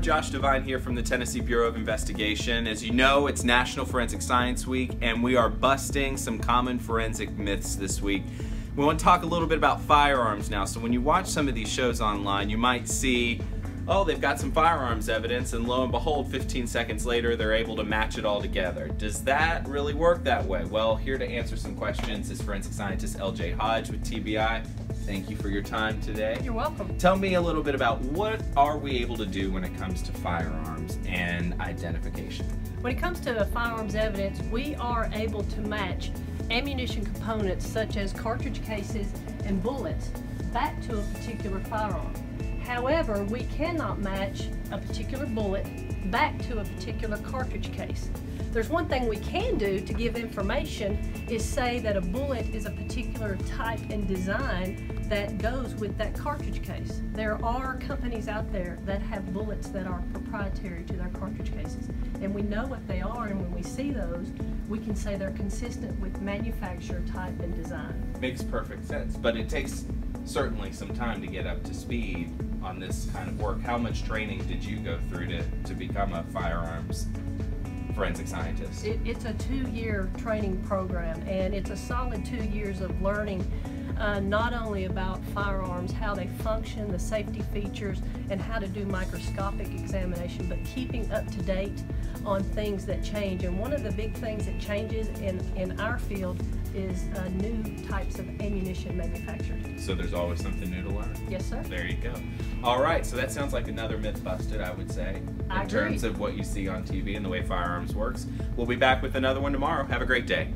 Josh DeVine here from the Tennessee Bureau of Investigation. As you know, it's National Forensic Science Week, and we are busting some common forensic myths this week. We want to talk a little bit about firearms now. So, when you watch some of these shows online, you might see, oh, they've got some firearms evidence, and lo and behold, 15 seconds later, they're able to match it all together. Does that really work that way? Well, here to answer some questions is forensic scientist LJ Hodge with TBI. Thank you for your time today. You're welcome. Tell me a little bit about what are we able to do when it comes to firearms and identification? When it comes to firearms evidence, we are able to match ammunition components such as cartridge cases and bullets back to a particular firearm. However, we cannot match a particular bullet back to a particular cartridge case. There's one thing we can do to give information is say that a bullet is a particular type and design that goes with that cartridge case. There are companies out there that have bullets that are proprietary to their cartridge cases. And we know what they are, and when we see those, we can say they're consistent with manufacturer type and design. Makes perfect sense, but it takes certainly some time to get up to speed on this kind of work. How much training did you go through to, to become a firearms forensic scientist? It, it's a two-year training program, and it's a solid two years of learning uh, not only about firearms, how they function, the safety features, and how to do microscopic examination, but keeping up to date on things that change. And one of the big things that changes in, in our field is uh, new types of ammunition manufactured. So there's always something new to learn. Yes, sir. There you go. All right, so that sounds like another myth busted, I would say, in I agree. terms of what you see on TV and the way firearms works. We'll be back with another one tomorrow. Have a great day.